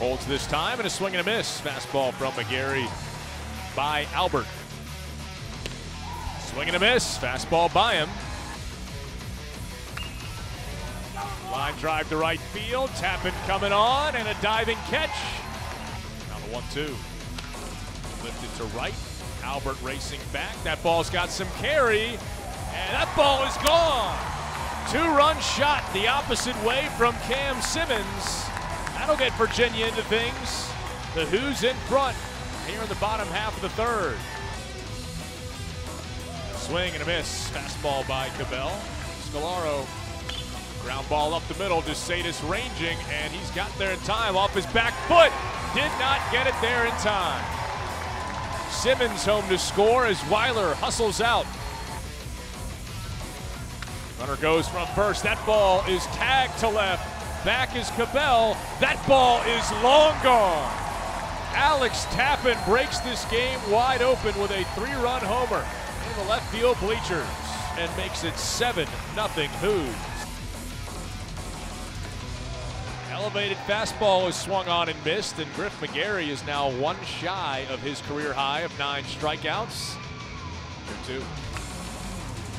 holds this time and a swing and a miss. Fastball from McGarry by Albert. Swing and a miss. Fastball by him. Line drive to right field. Tappen coming on and a diving catch. Now the one two. Lifted to right. Albert racing back. That ball's got some carry. And that ball is gone. Two run shot the opposite way from Cam Simmons. That'll get Virginia into things. The Hoos in front here in the bottom half of the third. Swing and a miss. Fastball by Cabell. Scalaro. Ground ball up the middle. De Sedas ranging, and he's got there in time off his back foot. Did not get it there in time. Simmons home to score as Weiler hustles out. Runner goes from first. That ball is tagged to left. Back is Cabell. That ball is long gone. Alex Tappen breaks this game wide open with a three-run homer in the left field bleachers and makes it 7 nothing Hoos. Elevated fastball is swung on and missed, and Griff McGarry is now one shy of his career high of nine strikeouts. Here two.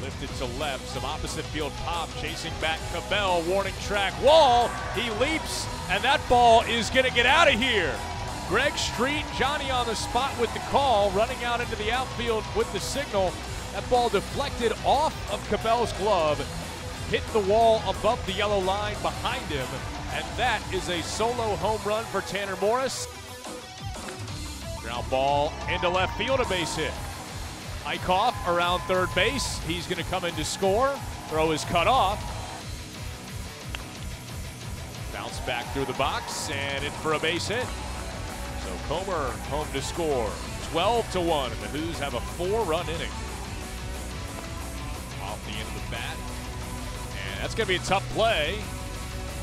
Lifted to left, some opposite field pop, chasing back Cabell, warning track wall. He leaps, and that ball is going to get out of here. Greg Street, Johnny on the spot with the call, running out into the outfield with the signal. That ball deflected off of Cabell's glove, hit the wall above the yellow line behind him, and that is a solo home run for Tanner Morris. Ground ball into left field, a base hit. Eickhoff around third base. He's going to come in to score. Throw is cut off. Bounce back through the box and in for a base hit. So Comer home to score. 12 to 1. And the Hoos have a four run inning. Off the end of the bat. And that's going to be a tough play.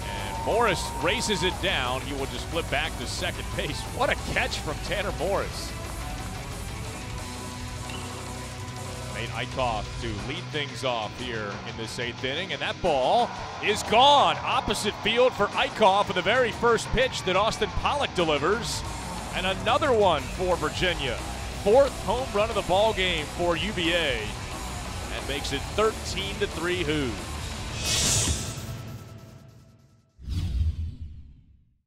And Morris races it down. He will just flip back to second base. What a catch from Tanner Morris. Nate Eickhoff to lead things off here in this eighth inning, and that ball is gone. Opposite field for Eickhoff for the very first pitch that Austin Pollock delivers, and another one for Virginia. Fourth home run of the ball game for UVA, and makes it 13 to three Hoos.